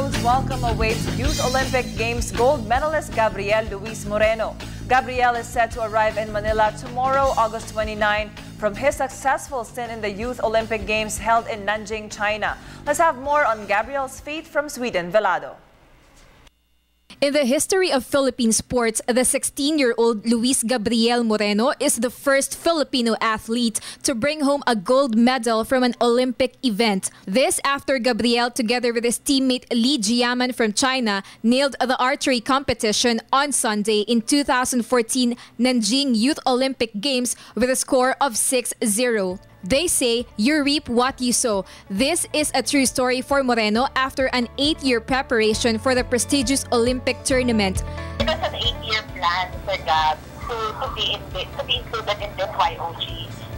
Tomorrow's welcome awaits Youth Olympic Games gold medalist Gabriel Luis Moreno. Gabriel is set to arrive in Manila tomorrow, August 29, from his successful stint in the Youth Olympic Games held in Nanjing, China. Let's have more on Gabriel's feat from Sweeden, Velado. In the history of Philippine sports, the 16-year-old Luis Gabriel Moreno is the first Filipino athlete to bring home a gold medal from an Olympic event. This after Gabriel, together with his teammate Li Jiaman from China, nailed the archery competition on Sunday in 2014 Nanjing Youth Olympic Games with a score of 6-0. They say you reap what you sow. This is a true story for Moreno after an eight-year preparation for the prestigious Olympic tournament. It was an eight-year plan for Gab to, to, be in the, to be included in this YOG.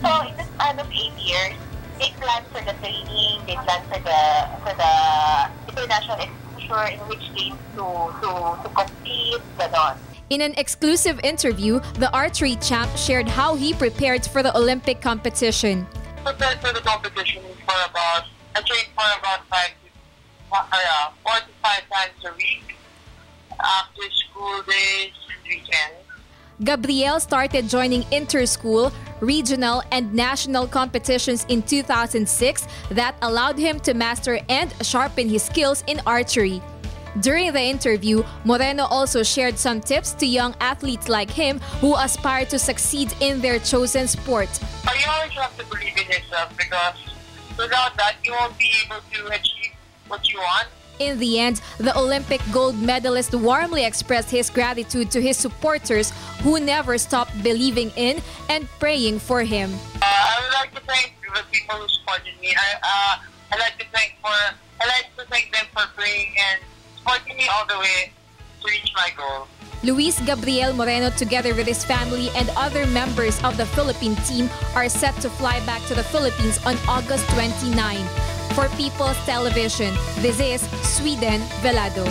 So in the span of eight years, they planned for the training, they planned for the for the international exposure in which games to to to compete, ganon. In an exclusive interview, the archery champ shared how he prepared for the Olympic competition. Prepared for the competition for about, I trained for about five, uh, four to five times a week after school days and weekends. Gabriel started joining inter-school, regional, and national competitions in 2006 that allowed him to master and sharpen his skills in archery. During the interview, Moreno also shared some tips to young athletes like him who aspire to succeed in their chosen sport. You always have to believe in yourself because without that, you won't be able to achieve what you want. In the end, the Olympic gold medalist warmly expressed his gratitude to his supporters who never stopped believing in and praying for him. Uh, I would like to thank the people who supported me. I, uh, I'd like to thank for I like to thank them for praying and supporting me all the way to reach my goal. Luis Gabriel Moreno, together with his family and other members of the Philippine team, are set to fly back to the Philippines on August 29. For People's Television, this is Sweden Velado.